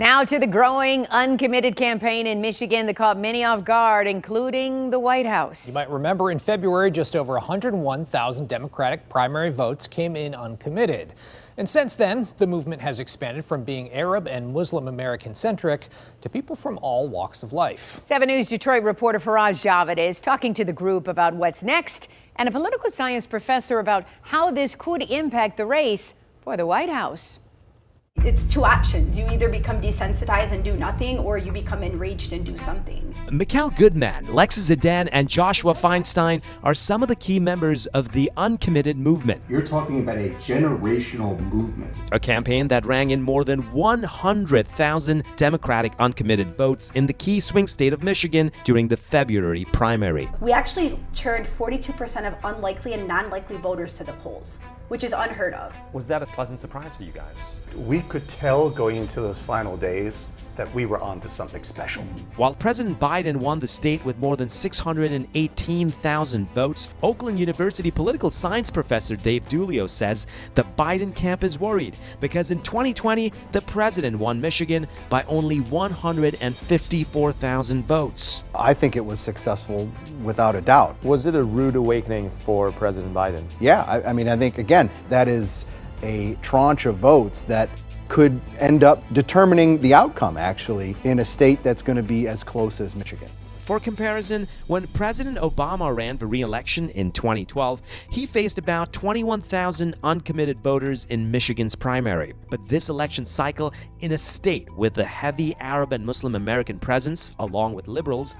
Now to the growing uncommitted campaign in Michigan that caught many off guard, including the White House. You might remember in February, just over 101,000 Democratic primary votes came in uncommitted. And since then, the movement has expanded from being Arab and Muslim American centric to people from all walks of life. 7 News Detroit reporter Faraz Javed is talking to the group about what's next and a political science professor about how this could impact the race for the White House it's two options. You either become desensitized and do nothing, or you become enraged and do something. Mikhail Goodman, Lexis Zeidan, and Joshua Feinstein are some of the key members of the Uncommitted movement. You're talking about a generational movement. A campaign that rang in more than 100,000 Democratic uncommitted votes in the key swing state of Michigan during the February primary. We actually turned 42% of unlikely and non likely voters to the polls which is unheard of. Was that a pleasant surprise for you guys? We could tell going into those final days that we were on to something special. While President Biden won the state with more than 618,000 votes, Oakland University political science professor Dave Dulio says the Biden camp is worried because in 2020, the president won Michigan by only 154,000 votes. I think it was successful without a doubt. Was it a rude awakening for President Biden? Yeah, I, I mean, I think, again, that is a tranche of votes that could end up determining the outcome, actually, in a state that's going to be as close as Michigan. For comparison, when President Obama ran for re-election in 2012, he faced about 21,000 uncommitted voters in Michigan's primary. But this election cycle, in a state with a heavy Arab and Muslim American presence, along with liberals,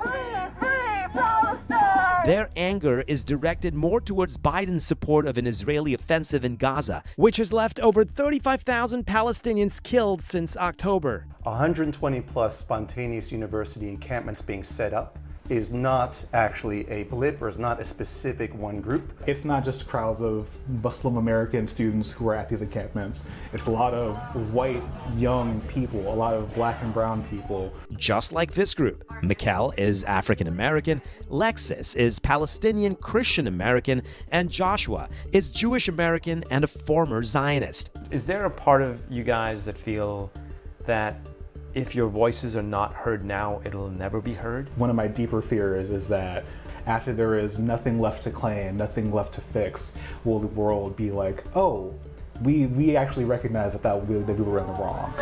their anger is directed more towards Biden's support of an Israeli offensive in Gaza, which has left over 35,000 Palestinians killed since October. 120 plus spontaneous university encampments being set up is not actually a blip or is not a specific one group. It's not just crowds of Muslim American students who are at these encampments. It's a lot of white young people, a lot of black and brown people. Just like this group, Mikhail is African American, Lexis is Palestinian Christian American, and Joshua is Jewish American and a former Zionist. Is there a part of you guys that feel that if your voices are not heard now, it'll never be heard? One of my deeper fears is that after there is nothing left to claim, nothing left to fix, will the world be like, oh, we, we actually recognize that, that, we, that we were in the wrong.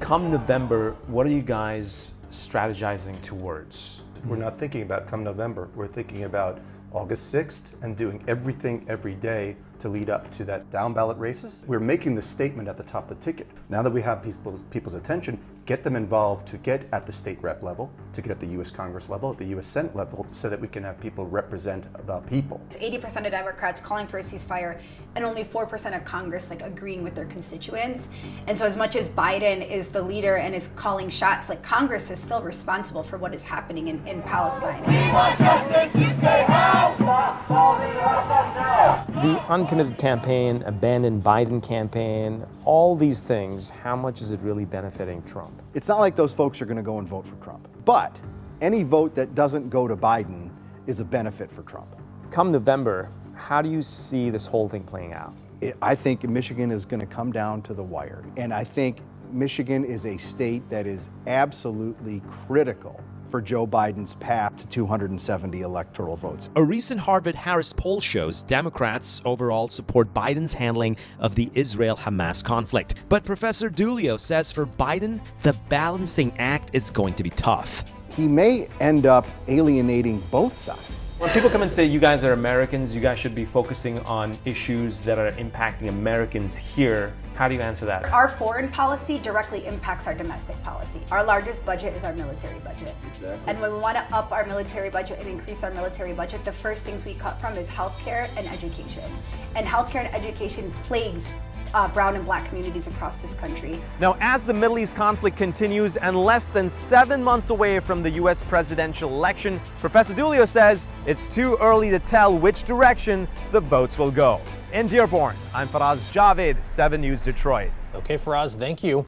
Come November, what are you guys strategizing towards? We're not thinking about come November. We're thinking about August 6th and doing everything every day to lead up to that down ballot races. We're making the statement at the top of the ticket. Now that we have people's, people's attention, get them involved to get at the state rep level, to get at the U.S. Congress level, at the U.S. Senate level, so that we can have people represent the people. 80% of Democrats calling for a ceasefire and only 4% of Congress like agreeing with their constituents. And so as much as Biden is the leader and is calling shots, like Congress is still responsible for what is happening in, in Palestine. The uncommitted campaign, abandoned Biden campaign, all these things, how much is it really benefiting Trump? It's not like those folks are going to go and vote for Trump. But any vote that doesn't go to Biden is a benefit for Trump. Come November, how do you see this whole thing playing out? I think Michigan is going to come down to the wire. And I think Michigan is a state that is absolutely critical for Joe Biden's path to 270 electoral votes. A recent Harvard Harris poll shows Democrats overall support Biden's handling of the Israel Hamas conflict. But Professor Dulio says for Biden, the balancing act is going to be tough. He may end up alienating both sides. When people come and say you guys are Americans, you guys should be focusing on issues that are impacting Americans here, how do you answer that? Our foreign policy directly impacts our domestic policy. Our largest budget is our military budget. Exactly. And when we want to up our military budget and increase our military budget, the first things we cut from is healthcare and education. And healthcare and education plagues uh, brown and black communities across this country. Now, as the Middle East conflict continues and less than seven months away from the U.S. presidential election, Professor Dulio says it's too early to tell which direction the votes will go. In Dearborn, I'm Faraz Javed, 7 News Detroit. Okay, Faraz, thank you.